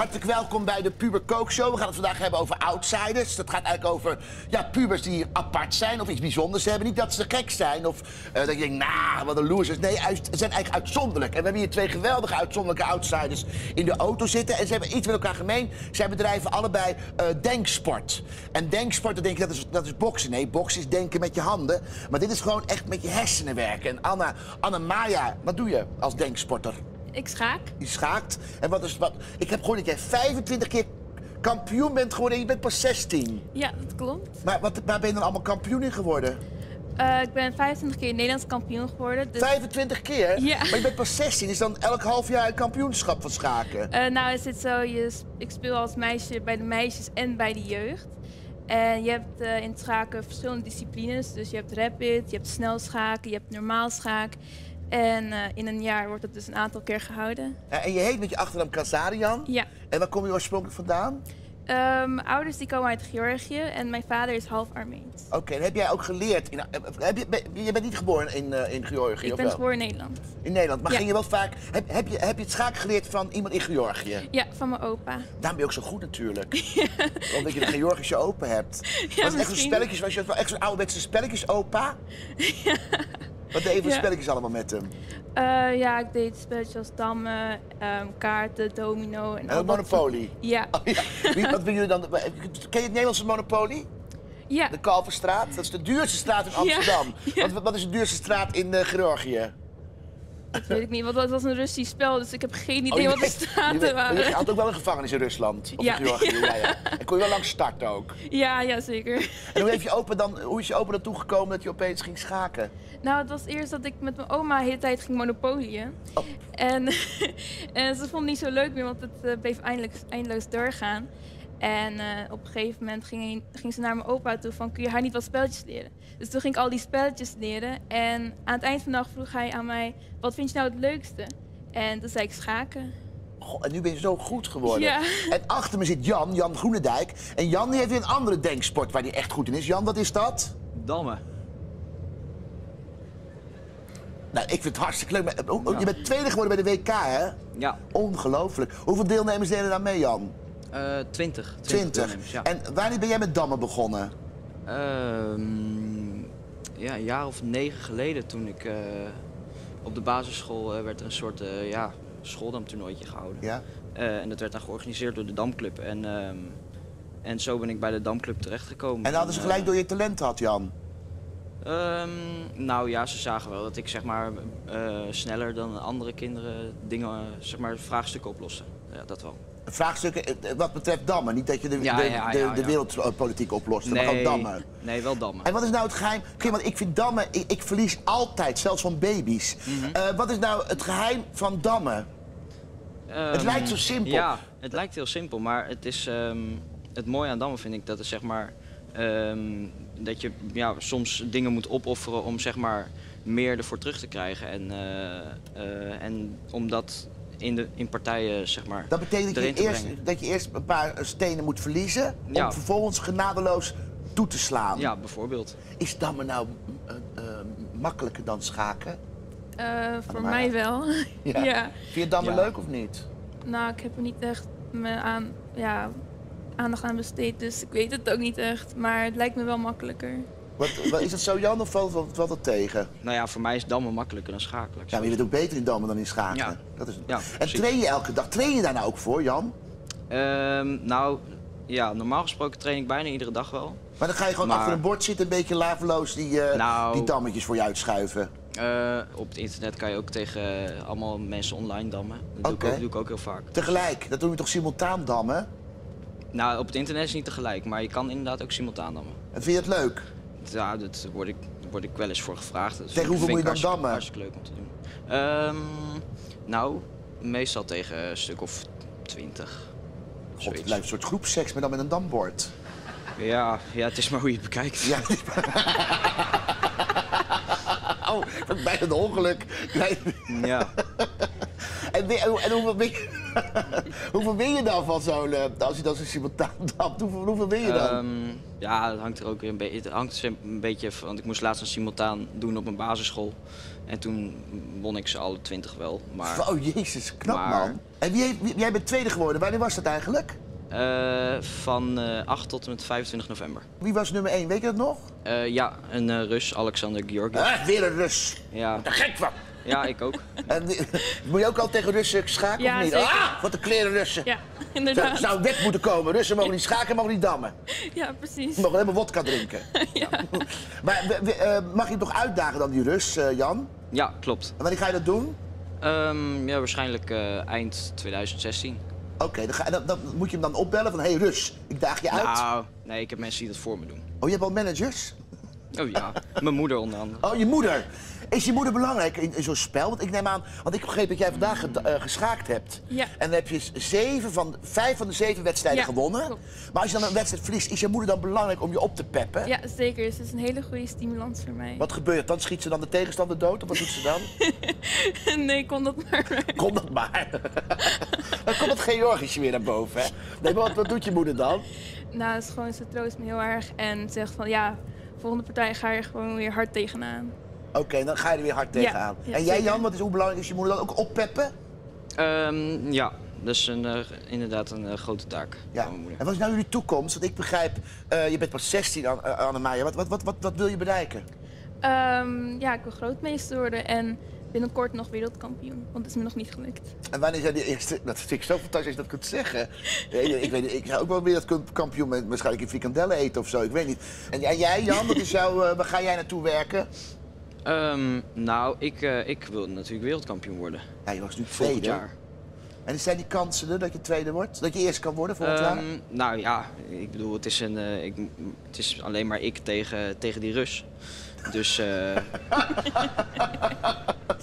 Hartelijk welkom bij de Puber Kook Show. We gaan het vandaag hebben over outsiders. Dat gaat eigenlijk over ja, pubers die apart zijn of iets bijzonders hebben. Niet dat ze gek zijn of eh, dat je denkt, nou, wat een losers. Nee, ze zijn eigenlijk uitzonderlijk. En we hebben hier twee geweldige uitzonderlijke outsiders in de auto zitten. En ze hebben iets met elkaar gemeen. Zij bedrijven allebei eh, denksport. En denksport, denk je dat is, dat is boksen. Nee, boksen is denken met je handen. Maar dit is gewoon echt met je hersenen werken. En Anna, Anna Maya, wat doe je als denksporter? Ik schaak. Je schaakt. En wat is wat? Ik heb gehoord dat jij 25 keer kampioen bent geworden en je bent pas 16. Ja, dat klopt. Maar wat, waar ben je dan allemaal kampioen in geworden? Eh, ik ben 25 keer Nederlands kampioen geworden. Dus, 25 keer? Ja. Maar je bent pas 16. Is dan elk half jaar een kampioenschap van schaken? eh, nou is het zo, je, ik speel als meisje bij de meisjes en bij de jeugd. En je hebt eh, in het schaken verschillende disciplines. Dus je hebt rapid, je hebt snel schaken, je hebt normaal schaak. En eh, in een jaar wordt het dus een aantal keer gehouden. Eh, En je heet met je achternaam Kazarian. Ja. En waar kom je oorspronkelijk vandaan? Eh, mijn ouders die komen uit Georgië en mijn vader is half Armeens. Oké, en heb jij ook geleerd? In, eh, heb je, ben- je bent niet geboren in, eh, in Georgië, Ik ben wel? geboren in Nederland. In Nederland. Maar Ja. ging je wel vaak... Heb, heb, je, heb je het schaken geleerd van iemand in Georgië? Ja, van mijn opa. Daarom ben je ook zo goed natuurlijk. Omdat je de Georgische open hebt. was het echt zo'n spelletjes, was je wel echt zo'n ouderwetse spelletjes opa? Wat deed je voor spelletjes allemaal met hem? Eh, ja, ik deed spelletjes als dammen, ehm, kaarten, domino en al Monopoly? Ja. Oh, ja. Wie, wat doen jullie dan? Ken je het Nederlandse Monopoly? ja. De Kalverstraat? Dat is de duurste straat in Amsterdam. Ja. Wat, wat is de duurste straat in eh, Georgië? Dat weet ik niet, want dat was een Russisch spel, dus ik heb geen Oh, idee wat de weet- je maar Je waren. had ook wel een gevangenis in Rusland. Of Ja. in Georgië, ja. ja. En kon je wel lang starten ook. Ja, ja, zeker. En hoe, heeft je opa dan, hoe is je opa naartoe gekomen dat je opeens ging schaken? Nou, het was eerst dat ik met mijn oma de hele tijd ging monopolieën. Oh. En, en ze vond het niet zo leuk meer, want het eh, bleef eindelijk, eindeloos doorgaan. En eh, op een gegeven moment ging, ging ze naar mijn opa toe van, kun je haar niet wat spelletjes leren? Dus toen ging ik al die spelletjes leren. En aan het eind van de dag vroeg hij aan mij, wat vind je nou het leukste? En toen zei ik schaken. Goh, en nu ben je zo goed geworden. Ja. En achter me zit Jan, Jan Groenendijk. En Jan die heeft weer een andere denksport waar hij echt goed in is. Jan, wat is dat? Dammen. Nou, ik vind het hartstikke leuk. Maar, oh, oh, Je bent tweede geworden bij de WK, hè? Ja, Ongelooflijk. Hoeveel deelnemers deden daar mee, Jan? Eh 20. 20. deelnemers, ja. En wanneer ben jij met dammen begonnen? Ehm, ja, een jaar of negen geleden toen ik eh, op de basisschool eh, werd er een soort eh ja, schooldamtoernooitje gehouden. Ja? Eh, en dat werd dan georganiseerd door de Damclub. En, ehm, en zo ben ik bij de Damclub terechtgekomen. En hadden ze gelijk door je talent had, Jan? Ehm, nou ja, ze zagen wel dat ik zeg maar eh, sneller dan andere kinderen dingen, eh, zeg maar vraagstukken oplossen. Ja, dat wel. Vraagstukken eh, wat betreft dammen. Niet dat je de, Ja, de, ja, de, ja, de ja. wereldpolitiek oplost, maar gewoon dammen. nee, wel dammen. En wat is nou het geheim? Kijk, want ik vind dammen, ik, ik verlies altijd, zelfs van baby's. Mhm. Eh, wat is nou het geheim van dammen? Het Ehm, lijkt zo simpel. Ja, het lijkt heel simpel, maar het is ehm, het mooie aan dammen vind ik dat het zeg maar ehm, dat je ja, soms dingen moet opofferen om zeg maar meer ervoor terug te krijgen en, eh, eh, en om dat in, de, in partijen zeg maar Dat betekent dat je, eerst, brengen. dat je eerst een paar stenen moet verliezen... om Ja. vervolgens genadeloos toe te slaan. Ja, bijvoorbeeld. Is dammen nou eh, eh, makkelijker dan schaken? Eh, voor mij ja. wel. Ja. ja. Vind je dammen Ja. leuk of niet? Nou, ik heb er niet echt me aan, ja, aandacht aan besteed, dus ik weet het ook niet echt. Maar het lijkt me wel makkelijker. Wat, wat, is dat zo, Jan, of valt, valt, valt dat tegen? Nou ja, voor mij is dammen makkelijker dan schakelen. Ja, maar je bent ook beter in dammen dan in schaken. Ja. Dat is... Ja, en precies. train je elke dag? Train je daar nou ook voor, Jan? Ehm, nou, ja, normaal gesproken train ik bijna iedere dag wel. Maar dan ga je gewoon Maar- achter een bord zitten, een beetje laveloos die, eh, Nou- die dammetjes voor je uitschuiven. Eh, op het internet kan je ook tegen eh, allemaal mensen online dammen. Dat doe, ik ook, doe ik ook heel vaak. Tegelijk, dat doen we toch simultaan dammen? Nou, op het internet is het niet tegelijk, maar je kan inderdaad ook simultaan dammen. En vind je het leuk? Ja, daar word ik, word ik wel eens voor gevraagd. Dat Tegen hoeveel moet je dan dammen? Hartstikke leuk om te doen. Ehm, nou, meestal tegen een stuk of 20. God, het lijkt een soort groepseks, maar dan met een dambord. Ja, ja, het is maar hoe je het bekijkt. Ja. oh, bijna een ongeluk. Nee. Ja. En, en hoeveel ben je... hoeveel win je dan van zo'n, eh, als je dan zo'n simultaan damt, hoeveel, hoeveel win je dan? Ehm, ja, het hangt er ook weer een beetje. Het hangt een beetje van. Want ik moest laatst een simultaan doen op een basisschool. En toen won ik ze alle twintig wel. Maar oh jezus, knap maar- man. En wie, heeft- wie- jij bent tweede geworden, wanneer was dat eigenlijk? eh, van eh 8 tot en met 25 november. Wie was nummer één, weet je dat nog? Ja, een Rus, Alexander Georgiev. Ah, weer een Rus. Ja, Daar gek van. Ja, ik ook. En, moet je ook al tegen Russen schaken Ja, of niet? zeker. Ah, wat een kleren Russen. Ja, Er inderdaad. zou een wet moeten komen. Russen mogen niet schaken, mogen niet dammen. Ja, precies. Ze mogen alleen maar wodka drinken. Ja. Maar we- we, eh, mag je toch uitdagen dan, die Rus, eh, Jan? Ja, klopt. En wanneer ga je dat doen? Ehm, ja, waarschijnlijk eh, eind 2016. Oké, dan, ga- dan, dan moet je hem dan opbellen van... Hé hey, Rus, ik daag je uit. Nou, nee, ik heb mensen die dat voor me doen. Oh, je hebt al managers? Oh ja, mijn moeder onder andere. Oh, je moeder. Is je moeder belangrijk in, in zo'n spel? Want ik neem aan, want ik begreep dat jij vandaag eh, geschaakt hebt. Ja. En dan heb je zeven van, vijf van de zeven wedstrijden Ja, gewonnen. klopt. Maar als je dan een wedstrijd verliest, is je moeder dan belangrijk om je op te peppen? Ja, zeker. Dus het is een hele goede stimulans voor mij. Wat gebeurt dan? Schiet ze dan de tegenstander dood? Of wat doet ze dan? nee, kon dat maar. Kom dat maar. dan komt het Georgische weer naar boven, hè? Nee, maar wat, wat doet je moeder dan? nou, is gewoon, ze troost me heel erg en zegt van ja, volgende partij ga je gewoon weer hard tegenaan. Oké, dan ga je er weer hard tegenaan. ja, en jij. Jan, wat is, hoe belangrijk is je moeder dan ook oppeppen? Ehm, ja, dat is een, eh, inderdaad een eh, grote taak Ja. van mijn moeder. En wat is nou jullie toekomst? Want ik begrijp, eh, je bent pas 16, An- uh, Annemaya. Wat, wat, wat, wat, wat wil je bereiken? Ehm, ja, ik wil grootmeester worden en binnenkort nog wereldkampioen, want het is me nog niet gelukt. En wanneer zijn de eerste... Dat vind ik zo fantastisch als je dat kunt zeggen. Ja, ik, ik, weet, ik ga ook wel weer dat kampioen met waarschijnlijk in frikandellen eten of zo. Ik weet niet. En, en jij, Jan, wat is jouw, eh, waar ga jij naartoe werken? Ehm, nou, ik, eh, ik wil natuurlijk wereldkampioen worden. Ja, je was nu Volgend tweede. jaar. En zijn die kansen er dat je tweede wordt? Dat je eerst kan worden volgend jaar? Ehm, nou ja, ik bedoel, het is, een, eh, ik, het is alleen maar ik tegen, tegen die Rus. Dus eh,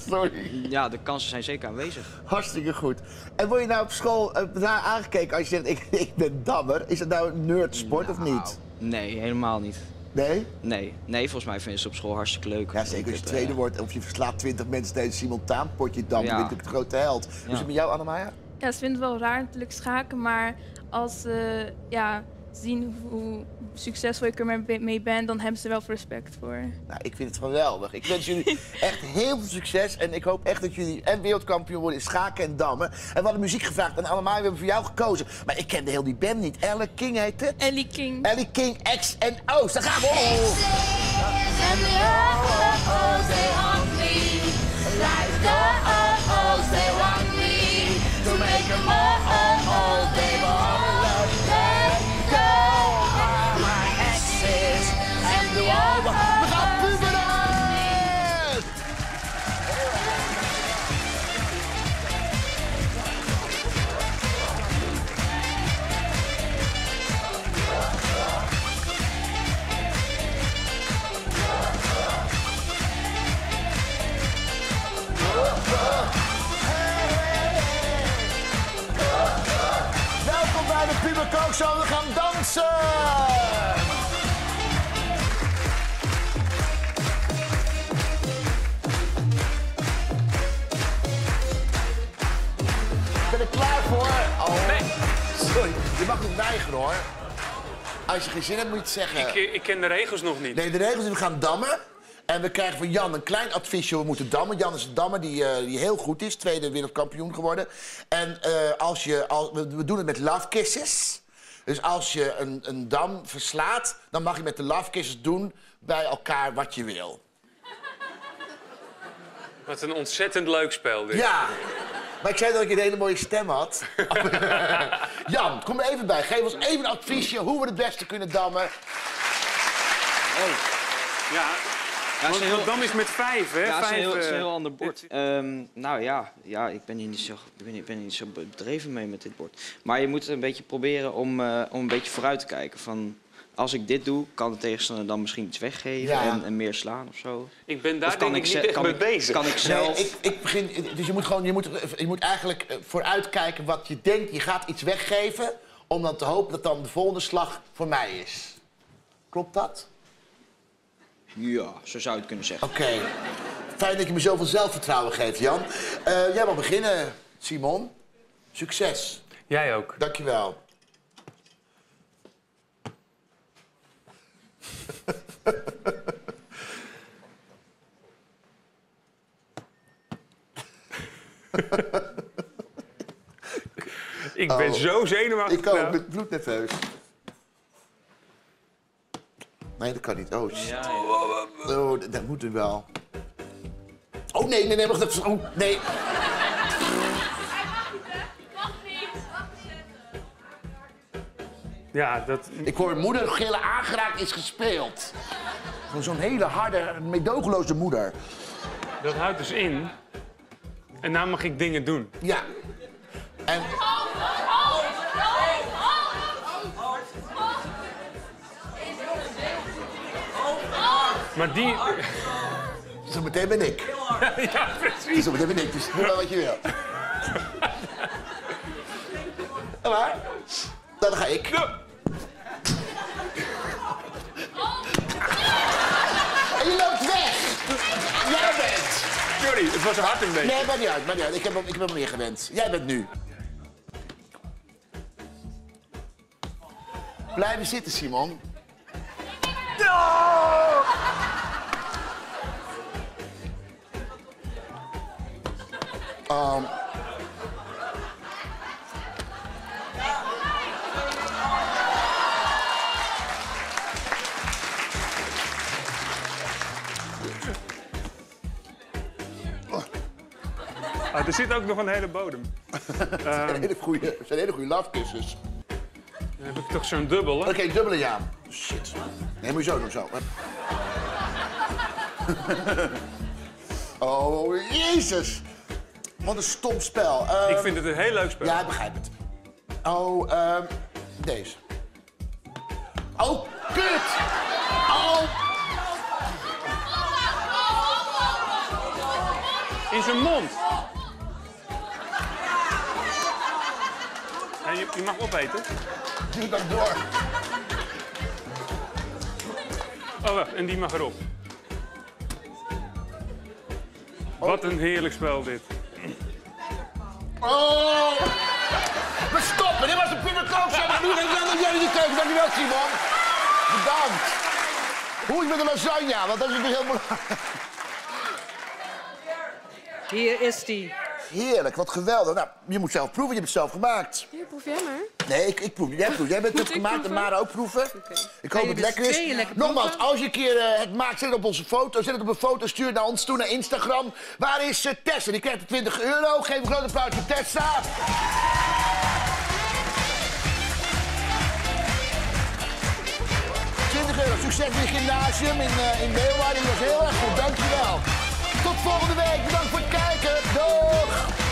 Sorry. ja, de kansen zijn zeker aanwezig. Hartstikke goed. En word je nou op school eh, naar aangekeken als je zegt, ik, ik ben dammer? Is dat nou een nerdsport of niet? Nou, Nee, helemaal niet. Nee? Nee, nee, volgens mij vinden ze op school hartstikke leuk. Ja, zeker Ik als je heb, tweede eh, wordt of je verslaat 20 mensen tijdens simultaan potje dam, dan Ja. ben je de grote held. Hoe is het met jou, Annemaya? Ja, ze vinden het wel raar natuurlijk schaken, maar als ze ja, zien hoe succesvol ik er mee- mee ben, dan hebben ze wel respect voor. Nou, ik vind het geweldig. Ik wens jullie echt heel veel succes. En ik hoop echt dat jullie en wereldkampioen worden in schaken en dammen. En we hadden muziek gevraagd. En allemaal, we hebben voor jou gekozen. Maar ik kende heel die band niet. Elle King heet het. Ellie King. Ellie King, X en O's. Daar gaan we. And We gaan dansen! Ben er klaar voor? Oh. Nee. Sorry, je mag ook weigeren hoor. Als je geen zin hebt, moet je het zeggen. Ik, eh, ik ken de regels nog niet. Nee, de regels we gaan dammen. En we krijgen van Jan een klein adviesje hoe we moeten dammen. Jan is een dammer die, eh, die heel goed is, tweede wereldkampioen geworden. En eh, als je, al, we, we doen het met love kisses. Dus als je een, een dam verslaat, dan mag je met de love kisses doen bij elkaar wat je wil. Wat een ontzettend leuk spel dit. Ja, maar ik zei dat ik een hele mooie stem had. Jan, kom er even bij. Geef ons even een adviesje hoe we het beste kunnen dammen. Ja, Ja, want is een heel, Dam is met vijf, hè? ja, is een vijf, heel, is een eh, heel ander bord. Ehm, nou ja, ja ik, ben hier niet zo, ik, ben, ik ben hier niet zo bedreven mee met dit bord. Maar je moet een beetje proberen om, eh, om een beetje vooruit te kijken. Van, als ik dit doe, kan de tegenstander dan misschien iets weggeven Ja. en, en meer slaan of zo? Ik ben daar kan denk ik niet kan mee ik, bezig. Kan ik Nee, zelf... ik, ik begin, dus je moet gewoon, je moet, je moet eigenlijk eh, vooruitkijken wat je denkt. Je gaat iets weggeven, om dan te hopen dat dan de volgende slag voor mij is. Klopt dat? Ja, zo zou je het kunnen zeggen. Oké. Fijn dat je me zoveel zelfvertrouwen geeft, Jan. Eh, jij mag beginnen, Simon. Succes. Jij ook. Dankjewel. Ik ben zo zenuwachtig. Oh. Ik ook, nou. met bloednerveus. Nee, dat kan niet. Oh, shit. Ja, ja. Oh, dat, dat moet er wel. Oh, nee, nee, nee, wacht even. Oh, nee. Ja, dat... Ik hoor moeder gillen aangeraakt is gespeeld. Gewoon zo'n hele harde, meedogenloze moeder. Dat houdt dus in. En nou mag ik dingen doen. Ja. En Maar die... zo meteen ben ik. ja, precies. Zo meteen ben ik, dus doe wel wat je wil. Ja, maar. Dan ga ik. En je loopt weg. Jij bent. Sorry, het was een hard een beetje. Nee, maakt niet uit, maakt niet uit. Ik heb, hem- ik heb hem meer gewend. Jij bent nu. Blijven zitten, Simon. Um, Ah, er zit ook nog een hele bodem. Ehm, hele goede, het zijn hele goede love kisses. dan heb ik toch zo'n dubbel, hè? Oké, dubbele ja. Shit. Nee, moet je zo doen, zo. oh, jezus. Wat een stom spel. Eh, Ik vind het een heel leuk spel. Ja, ik begrijp het. Oh, ehm deze. Oh, kut! Oh, In zijn mond. En je, je mag opeten. duw dan door. Oh, wacht. En die mag erop. Wat een heerlijk spel dit. Oh! We stoppen, dit was een Pieter Kookshop. En nu gaan we naar de keuken. Dankjewel, Simon. Bedankt. Hoe is met de lasagne? Want dat is natuurlijk heel belangrijk. Hier is die. Heerlijk, wat geweldig. Nou, je moet zelf proeven, je hebt het zelf gemaakt. Hier, proef jij maar. Nee, ik, ik proef niet. Jij proeft. Jij bent het gemaakt en proeven? Mara ook proeven. Ik hoop het lekker is. lekker Nogmaals, als je een keer eh, het maakt, zet het op onze foto. Zet het op een foto, stuur het naar ons toe, naar Instagram. Waar is eh, Tessa? Die krijgt 20 euro. Geef een groot applaus voor Tessa. euro. Succes met je gymnasium in, eh in Leeuwarden. Dat was heel erg goed. Dankjewel. Tot volgende week. Bedankt voor het kijken. Doeg!